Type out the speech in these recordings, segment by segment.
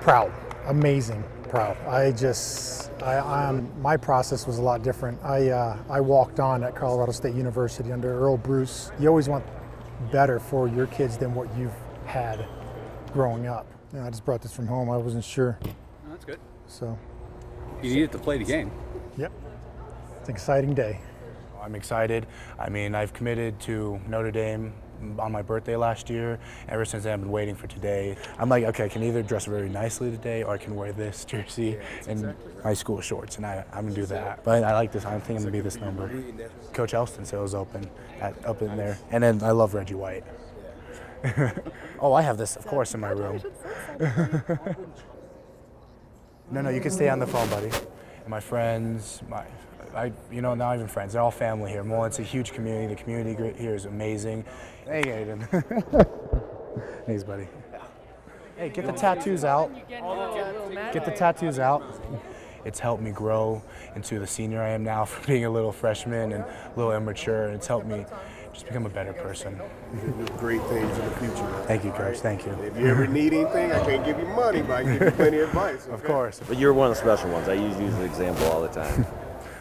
proud, amazing proud. I just, I, I'm, my process was a lot different. I, uh, I walked on at Colorado State University under Earle Bruce. You always want better for your kids than what you've had growing up. You know, I just brought this from home. I wasn't sure, Oh, that's good. so You needed to play the game. yep, it's an exciting day. I'm excited. I mean, I've committed to Notre Dame on my birthday last year. Ever since then, I've been waiting for today. I'm like, okay, I can either dress very nicely today or I can wear this jersey and my school shorts, and I, I'm gonna do that. But I like this. I think I'm gonna be this number. Coach Elston was open at, up in there, and then I love Reggie White. oh, I have this, of course, in my room. No, no, you can stay on the phone, buddy. And my friends, my, I, you know, not even friends. They're all family here. Well, it's a huge community. The community here is amazing. Hey, Aidan. Thanks, buddy. Hey, get the tattoos out. Get the tattoos out. It's helped me grow into the senior I am now from being a little freshman and a little immature. And It's helped me just become a better person. great things in the future. Thank you, Coach. Thank you. If you ever need anything, I can't give you money, but I can give you plenty of advice. Of course. But you're one of the special ones. I use you as an example all the time.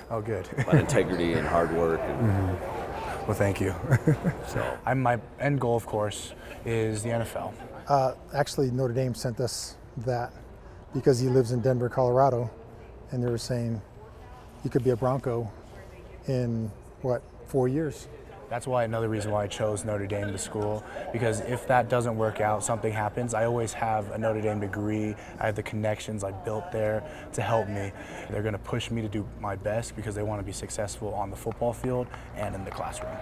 Oh, good. about integrity and hard work. And Well, thank you. so I'm, my end goal, of course, is the NFL. Uh, actually, Notre Dame sent us that because he lives in Denver, Colorado, and they were saying he could be a Bronco in what four years. That's why another reason why I chose Notre Dame to school because if that doesn't work out, something happens. I always have a Notre Dame degree. I have the connections I built there to help me. They're going to push me to do my best because they want to be successful on the football field and in the classroom.